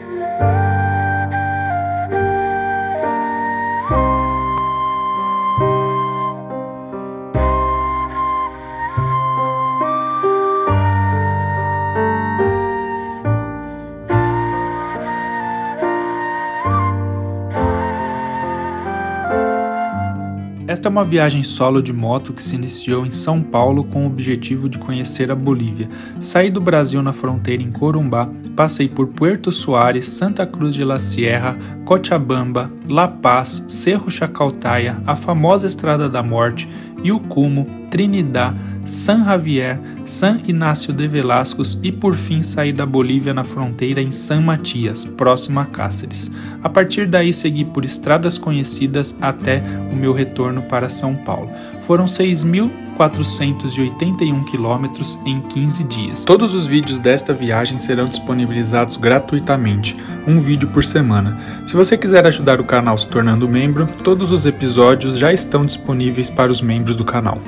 Música Esta é uma viagem solo de moto que se iniciou em São Paulo com o objetivo de conhecer a Bolívia. Saí do Brasil na fronteira em Corumbá, passei por Puerto Soares, Santa Cruz de la Sierra, Cochabamba, La Paz, Cerro Chacaltaya, a famosa Estrada da Morte, Yucumo, Trinidad, San Javier, San Inácio de Velascos e por fim saí da Bolívia na fronteira em San Matias, próximo a Cáceres. A partir daí segui por estradas conhecidas até o meu retorno para São Paulo. Foram 6.481 quilômetros em 15 dias. Todos os vídeos desta viagem serão disponibilizados gratuitamente, um vídeo por semana. Se você quiser ajudar o canal se tornando membro, todos os episódios já estão disponíveis para os membros do canal.